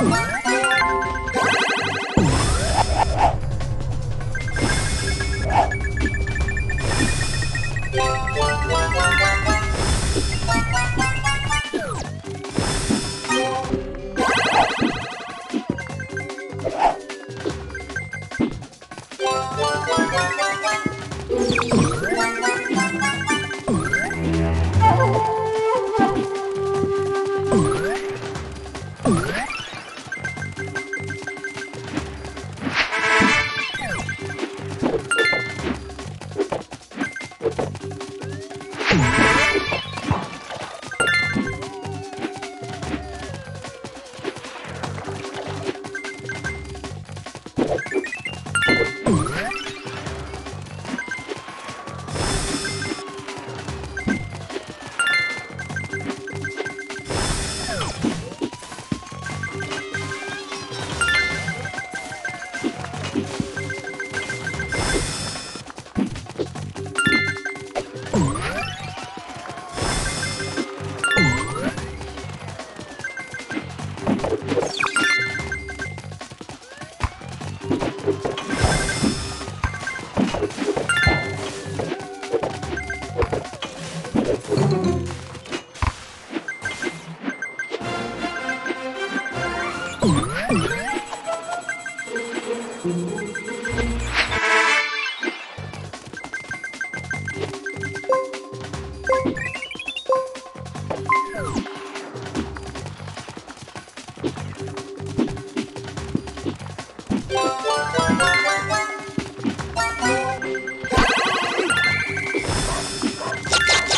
Bye.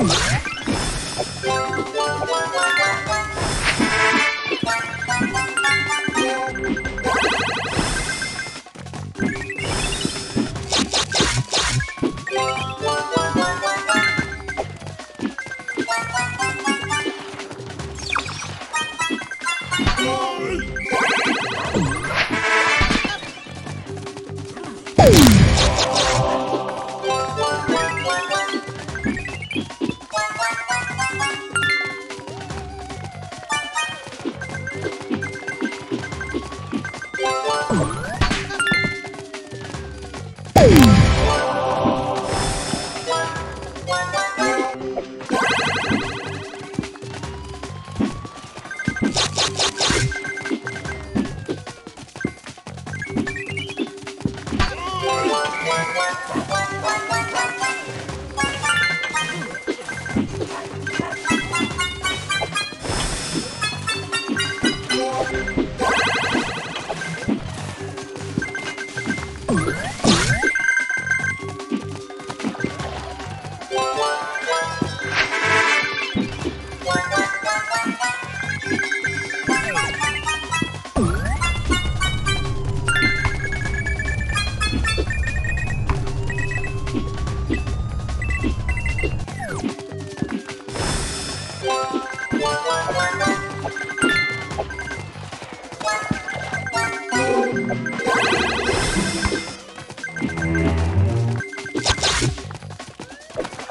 Yeah. Oh,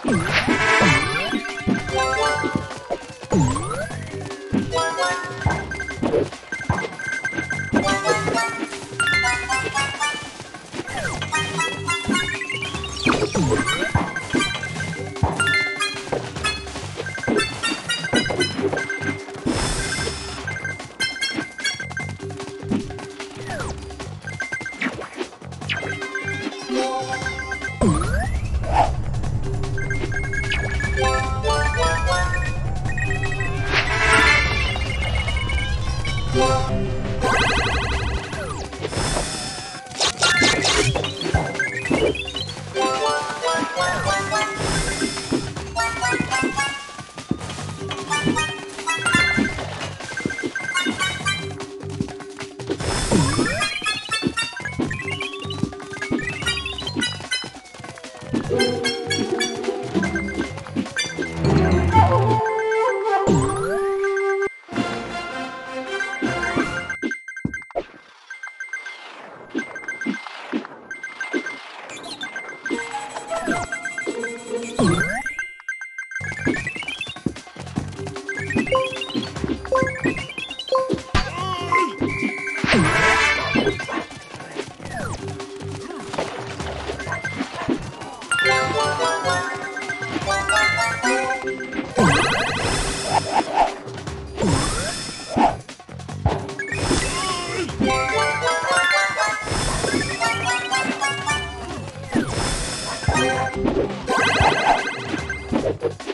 you. Thank. Thank you.